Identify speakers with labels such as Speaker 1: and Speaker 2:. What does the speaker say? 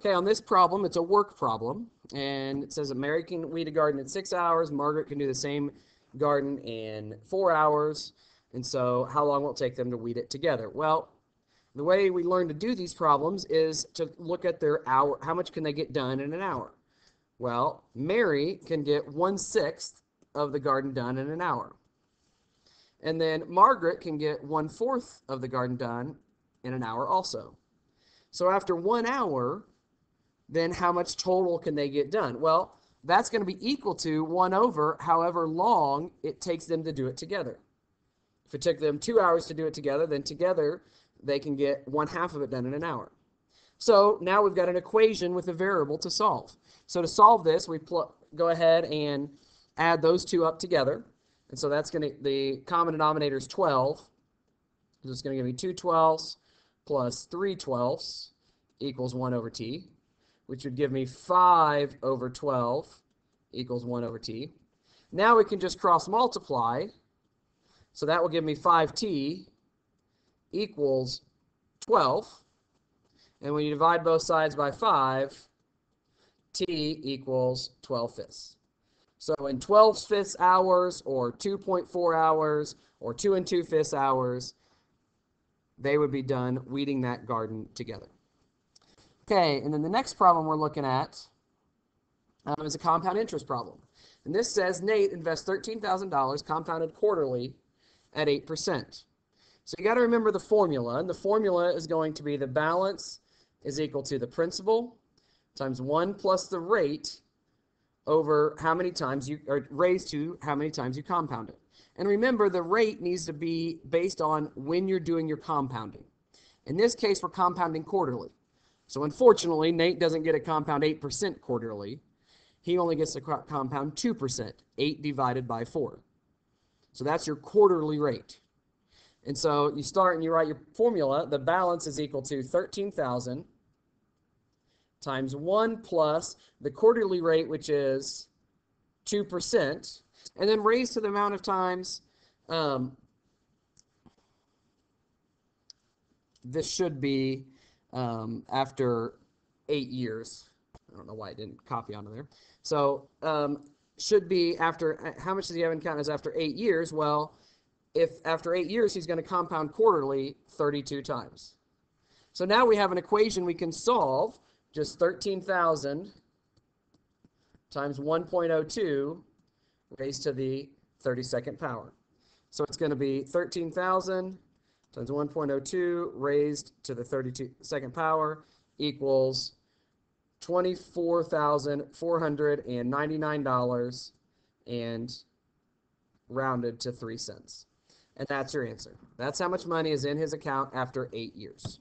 Speaker 1: Okay, on this problem, it's a work problem, and it says that Mary can weed a garden in six hours, Margaret can do the same garden in four hours, and so how long will it take them to weed it together? Well, the way we learn to do these problems is to look at their hour, how much can they get done in an hour? Well, Mary can get one-sixth of the garden done in an hour. And then Margaret can get one-fourth of the garden done in an hour also. So after one hour, then how much total can they get done? Well, that's going to be equal to 1 over however long it takes them to do it together. If it took them two hours to do it together, then together they can get one half of it done in an hour. So now we've got an equation with a variable to solve. So to solve this, we go ahead and add those two up together. And so that's going to, the common denominator is 12. So it's going to give me 2 twelfths plus 3 twelfths equals 1 over t which would give me 5 over 12 equals 1 over t. Now we can just cross multiply. So that will give me 5t equals 12. And when you divide both sides by 5, t equals 12 fifths. So in 12 fifths hours or 2.4 hours or 2 and 2 fifths hours, they would be done weeding that garden together. Okay, and then the next problem we're looking at um, is a compound interest problem. And this says Nate invests $13,000 compounded quarterly at 8%. So you got to remember the formula, and the formula is going to be the balance is equal to the principal times 1 plus the rate over how many times you, or raised to how many times you compound it. And remember, the rate needs to be based on when you're doing your compounding. In this case, we're compounding quarterly. So unfortunately, Nate doesn't get a compound 8% quarterly. He only gets a compound 2%, 8 divided by 4. So that's your quarterly rate. And so you start and you write your formula. The balance is equal to 13,000 times 1 plus the quarterly rate, which is 2%, and then raised to the amount of times um, this should be um, after eight years. I don't know why I didn't copy onto there. So um, should be after, how much does he have in count as after eight years? Well, if after eight years he's going to compound quarterly 32 times. So now we have an equation we can solve, just 13,000 times 1.02 raised to the 32nd power. So it's going to be 13,000 times 1.02 raised to the 32nd power equals $24,499 and rounded to 3 cents. And that's your answer. That's how much money is in his account after eight years.